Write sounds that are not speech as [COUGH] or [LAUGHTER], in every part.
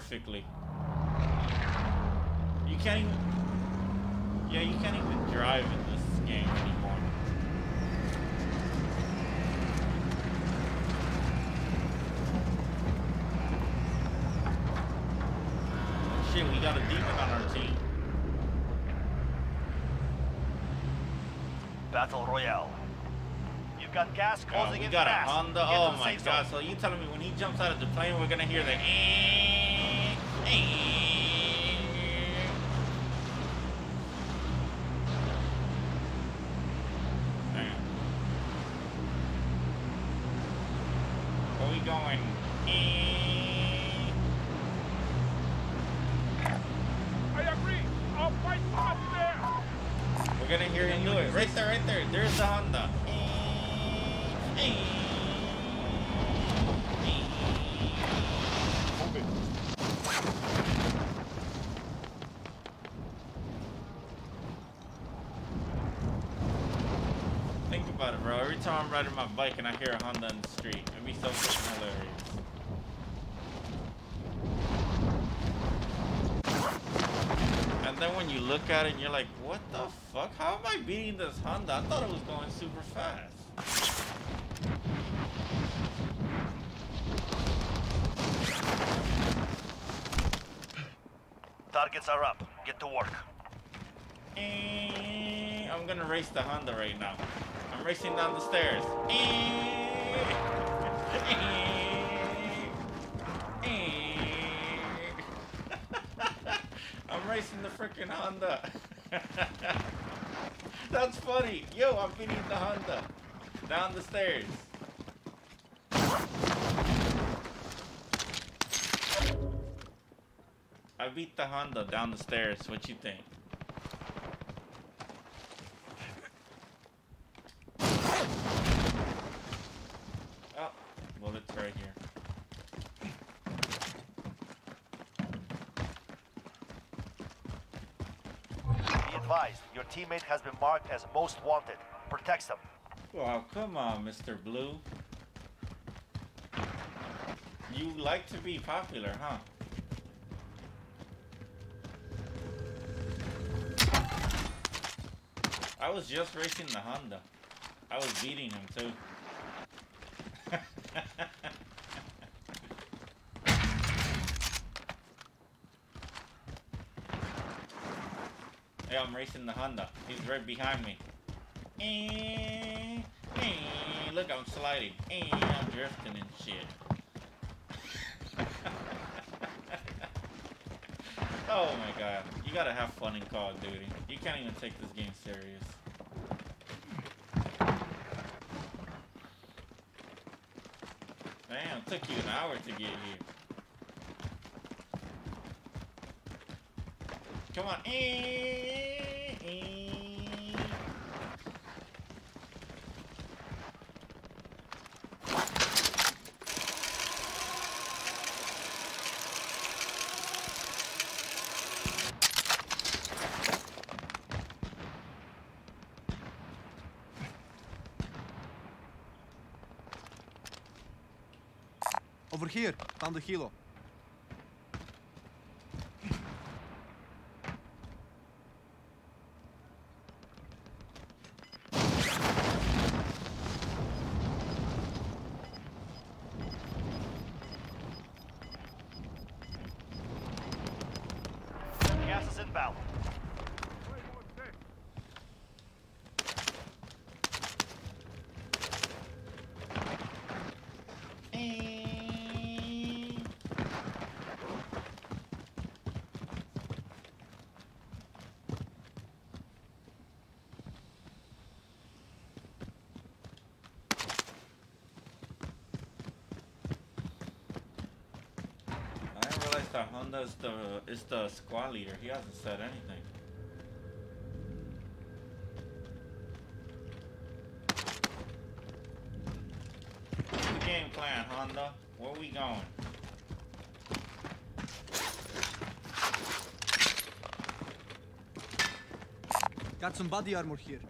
perfectly. You can't even... Yeah, you can't even drive in this game anymore. Shit, we got a demon on our team. Battle Royale. You've got gas Uh, closing we in got a fast. Honda. Get Oh my god! zone. So you telling me when he jumps out of the plane, we're gonna hear the? We're gonna hear him do it. Right there, right there. There's the Honda. Eh, eh, eh. Move it. Think about it, bro. Every time I'm riding my bike and I hear a Honda in the street, it'd be so freaking hilarious. And then when you look at it and you're like, what the fuck? How am I beating this Honda? I thought it was going super fast. Targets are up. Get to work. Eh, I'm gonna race the Honda right now. I'm racing down the stairs. [LAUGHS] I'm racing the freaking Honda. [LAUGHS] That's funny. Yo, I'm beating the Honda down the stairs. I beat the Honda down the stairs. What you think? Oh, well, it's right here. Be advised, your teammate has been marked as most wanted. Protects them. Wow, come on, Mr. Blue. You like to be popular, huh? I was just racing the Honda. I was beating him too. [LAUGHS] yeah, I'm racing the Honda. He's right behind me. Eh, eh, look, I'm sliding. Eh, I'm drifting and shit. [LAUGHS] oh my god. You gotta have fun in Call of Duty. You can't even take this game serious. Damn, took you an hour to get here. Come on. Eh. Over here, found the that Honda is the is the squad leader. He hasn't said anything. What's the game plan, Honda? Where we going? Got some body armor here.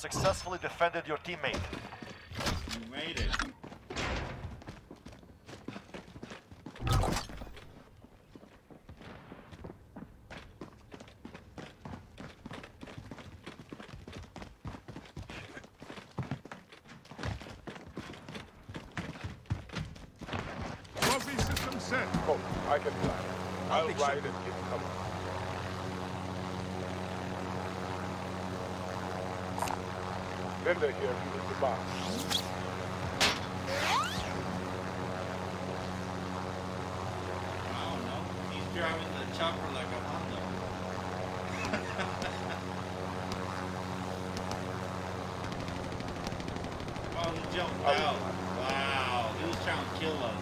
Successfully defended your teammate. You made it. Trophy system set. Oh, I can fly. I'll ride and give cover. Linda here if you with the box. I don't know. He's driving the chopper like a Honda. oh, he jumped Oh. out. Wow. He was trying to kill us.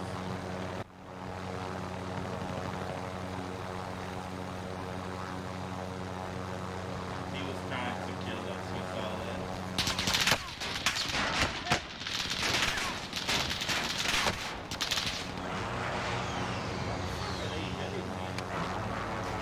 He was trying to kill us. We saw that. They hit him, man.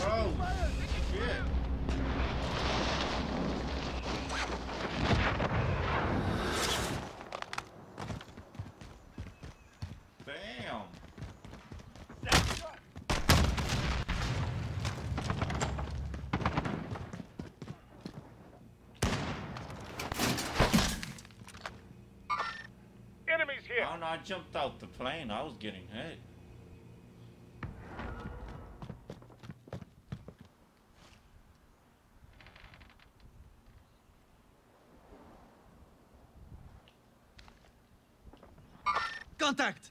Oh, shit. Damn. Enemies here. I jumped out the plane. I was getting hit. Contact!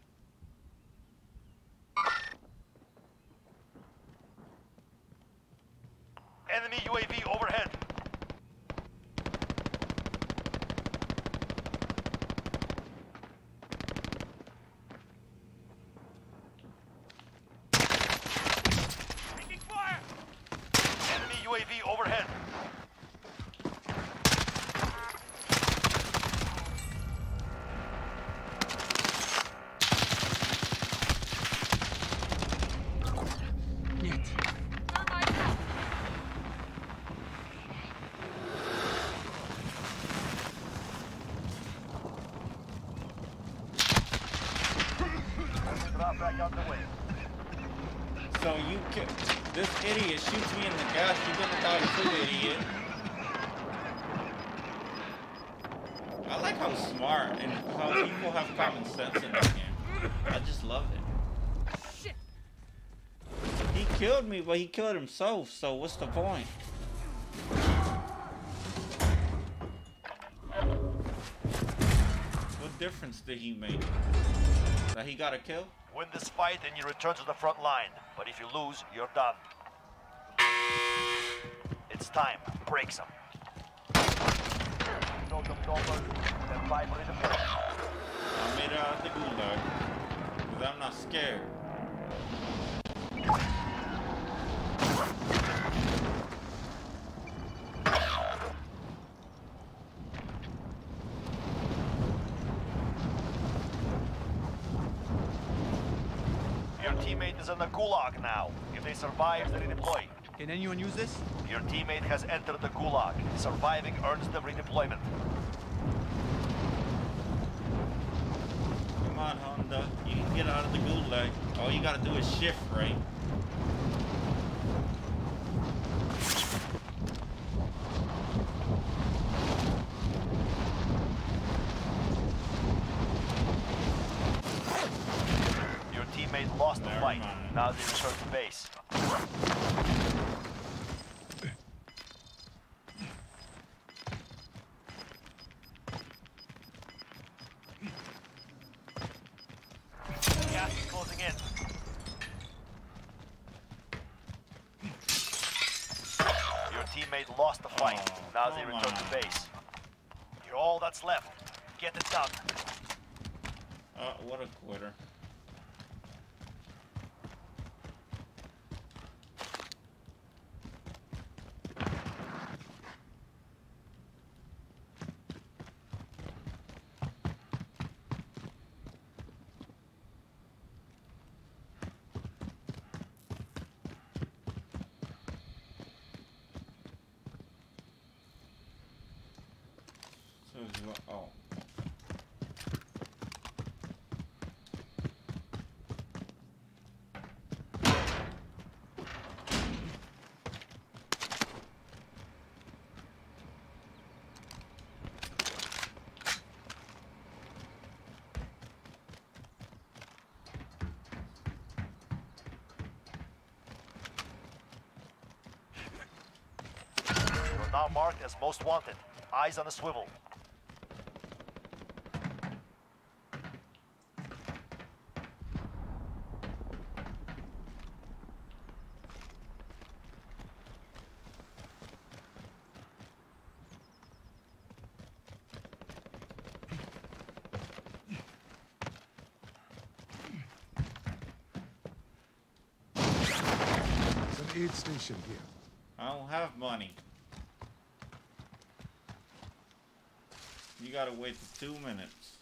So you ki- this idiot shoots me in the gas. You gonna thought he's an idiot. I like how smart and how people have common sense in this game. I just love it. Shit. He killed me, but he killed himself. So what's the point? What difference did he make? That he got a kill? Win this fight and you return to the front line. But if you lose, you're done. It's time. Break some. Totem Doppler, then five redeploy. I made it out of the gulag. Because I'm not scared. Teammate is in the gulag now. If they survive, they redeploy. Can anyone use this? Your teammate has entered the gulag. Surviving earns them redeployment. Come on, Honda. You can get out of the gulag. All you gotta do is shift, right? Your teammate lost the Never fight. mind. Now they return to base. Gas is closing in. Your teammate lost the fight. Oh, now they return on. to base. You're all that's left. Get it done. Uh, what a quitter. What? Oh. You're now marked as most wanted. Eyes on the swivel. There's an aid station here. I don't have money. You gotta wait for two minutes.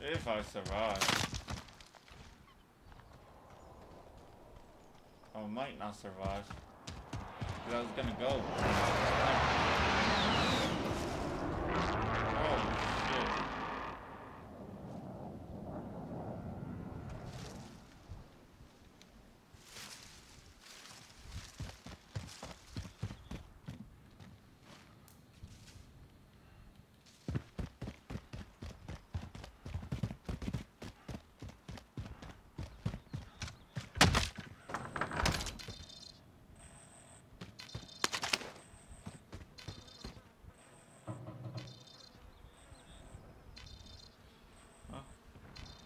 If I survive. I might not survive. Because I was gonna go. Oh shit.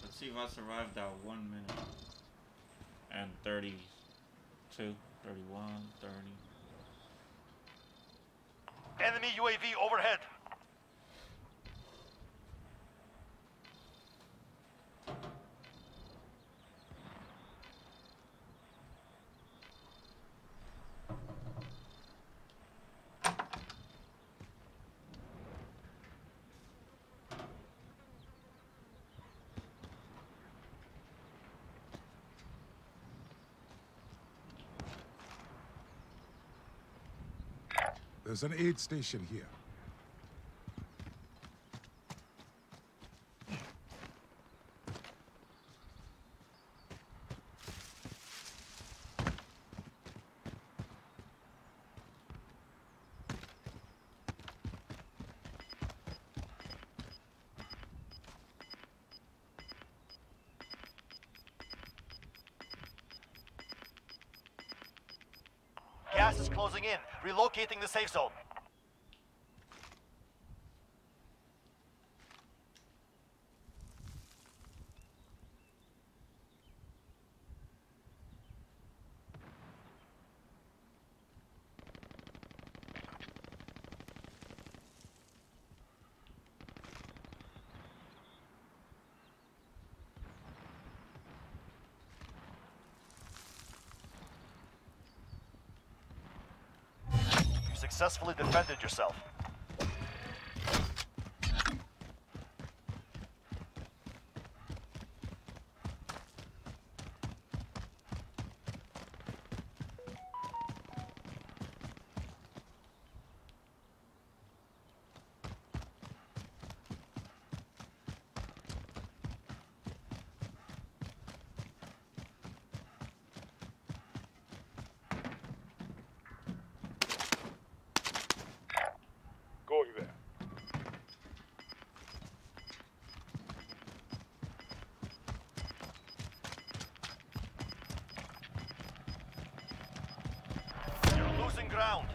Let's see if I survived that one minute. And 32, 31, 30. Enemy UAV overhead. There's an aid station here. Gas is closing in. Relocating the safe zone. Successfully defended yourself. Going there. You're losing ground.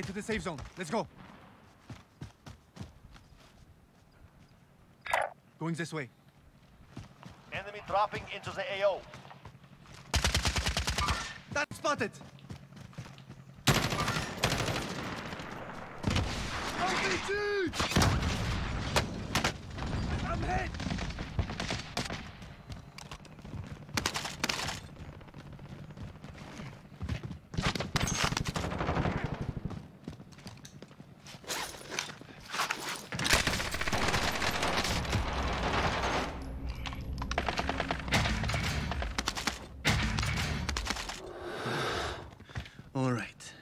Get to the safe zone. Let's go. Going this way. Enemy dropping into the AO. That's spotted. RPG! I'm hit. All right.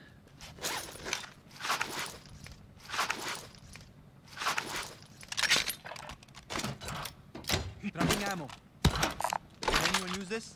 Dropping ammo. Can anyone use this?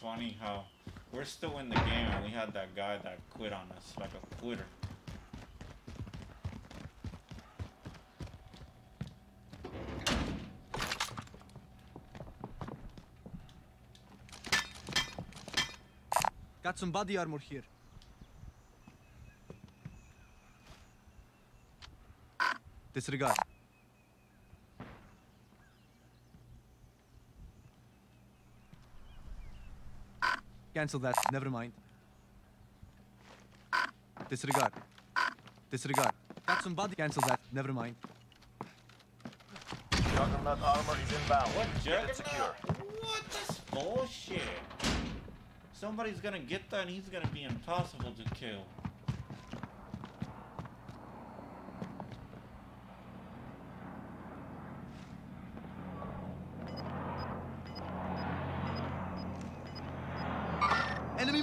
Funny how we're still in the game and we had that guy that quit on us, like a quitter. Got some body armor here. Disregard. Cancel that. Never mind. Disregard. Disregard. Got some body. Cancel that. Never mind. Juggernaut armor is inbound. What Get it secure. What? That's bullshit. Somebody's gonna get that and he's gonna be impossible to kill. Enemy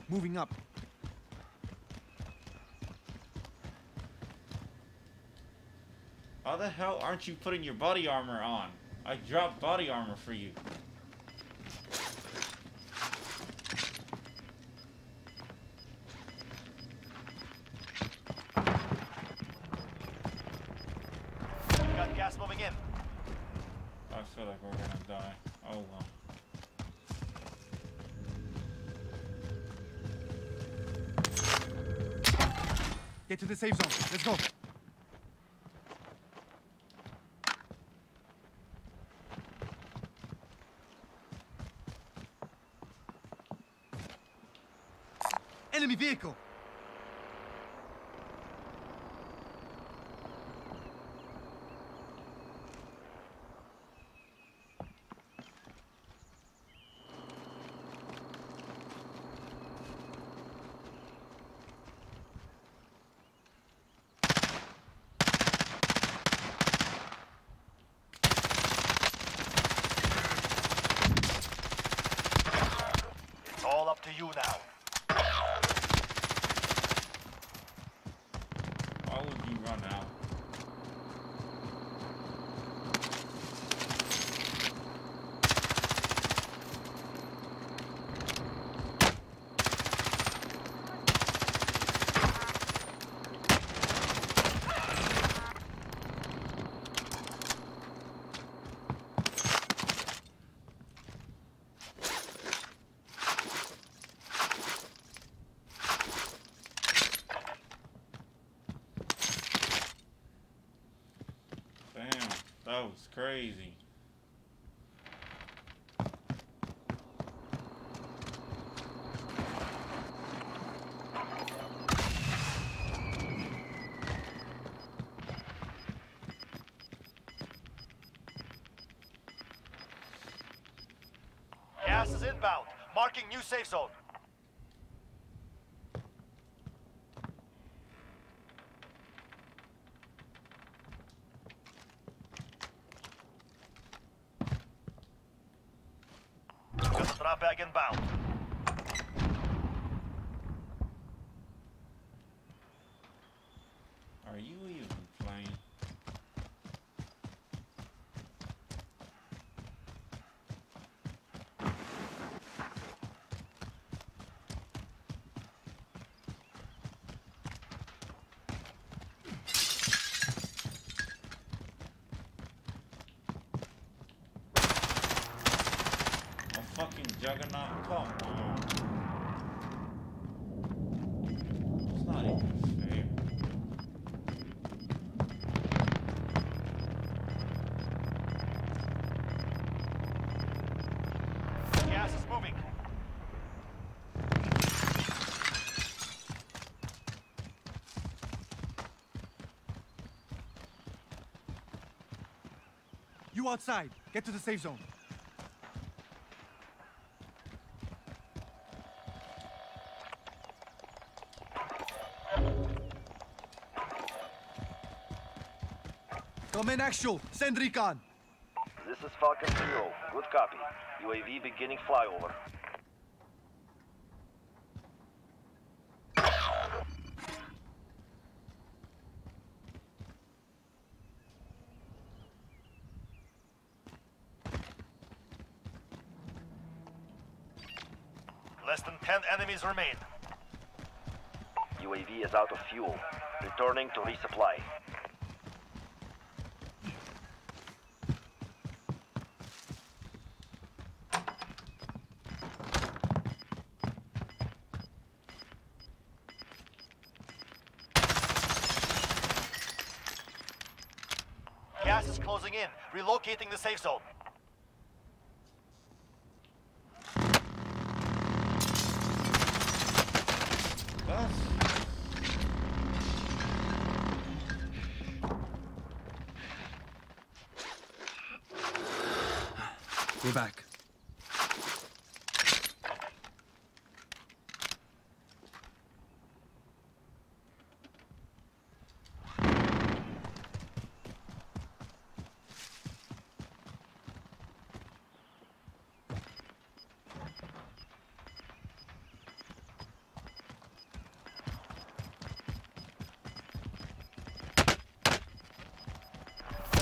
Moving up. How the hell aren't you putting your body armor on? I dropped body armor for you. We got gas moving in. I feel like we're gonna die. Oh well. Get to the safe zone. Let's go. Enemy vehicle. It's all up to you now. Why would you run out? Damn, that was crazy. Gas is inbound. Marking new safe zone. Got the drop bag inbound. Juggernaut, come on. It's not even. You outside. Get to the safe zone. Come in, actual. Send recon. This is Falcon 0. Good copy. UAV beginning flyover. Less than 10 enemies remain. UAV is out of fuel. Returning to resupply. Gas is closing in. Relocating the safe zone. Gus. We're back.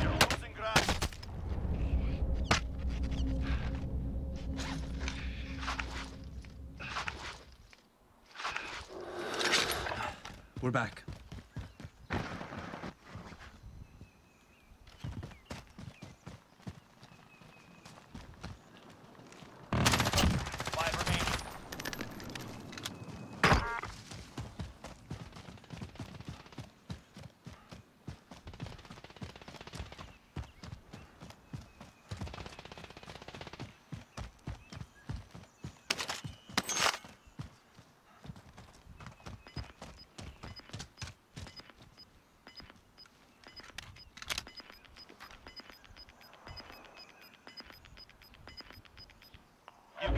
You're losing ground. We're back.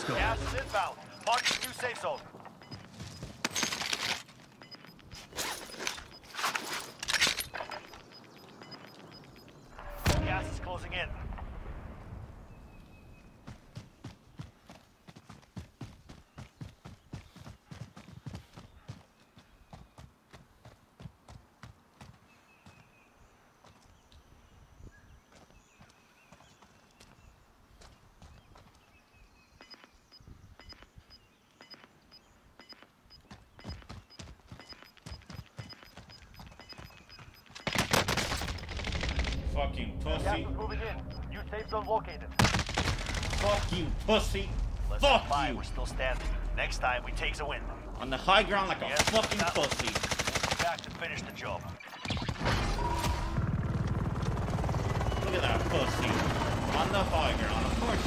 Let's go. Gas is inbound. Marking new safe zone. Gas is closing in. Moving in. New safe zone located. Fuck you, pussy. Let's Fuck fly. you. We're still standing. Next time, we takes a win. On the high ground like a Yes, fucking now- pussy. Be back to finish the job. Look at that pussy. On the high ground. Of course